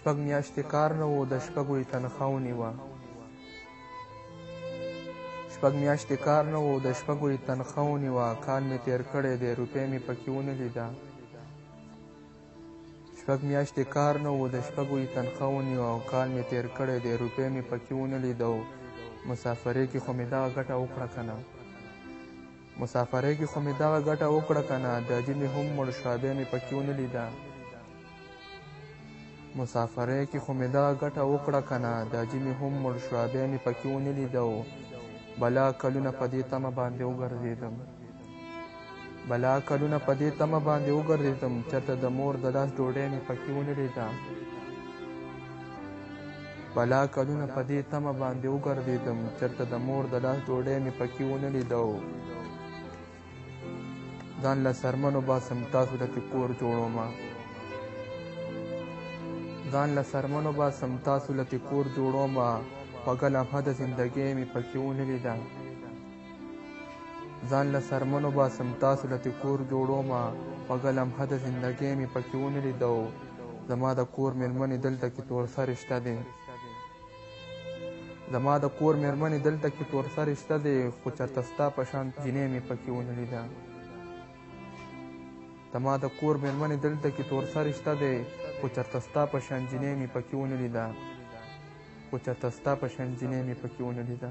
شپږ میاشتې کار نه وو د شپږو یې تنخوا ونیوه شپږ میاشتې کار نه وو د شپږو یې تنخوا ونیوه کال مې تېر کړی دی روپۍ مې پکې ونه لیده شپږ میاشتې کار نه و د شپږو یې تنخواه ونیو او کال مې تېر کړی دی روپۍ مې پکې ونه لید او مسافرۍ کې خو مې دغه ګټه وکړه که نه مسافرۍ کې خو مې دغه ګټه وکړه که نه داجي مې هم مړ شو بیا مې پکې ونه لیده مسافرۍ کې خو مې دغه ګټه وکړه که نه داجي مې هم مړ شو بیا مې پکې ونه لیده او بلا کلونه په دې تمه باندې وګرځېدم بلا کلونه په دې تمه باندې وګرځېدم چېرته د مور د لاس ډوډۍ مې پکې ونه لیده بلا کلونه په دې تمه باندې وګرځېدم چېرته د مور د لاس ډوډۍ مې پکې ونه لیده ځان له سرمنو باسم تاسو له کې کور جوړوم ځان له سرمنو باسم تاسو له کې کور جوړوم خوږه لمحه د زندګۍ مې پکې ونه لیده ځان له څرمن وباسم تاسو له تې کور جوړوم خوږه لمحه د زندګۍ مې پکې ونه لیدو زما د کور مېرمنې دلته کې تور سر شته دی زما د کور مېرمنې دلته کې تور سر شته دی خو چرته ستا په شان جینۍ مې پکې ونه لیده زما د کور مېرمنې دلته کې تور سر شته دی خو چرته ستا په شان جینۍ مې پکې ونه لیده خو چرته ستا په شان جینۍ مې پکې ونه لیده.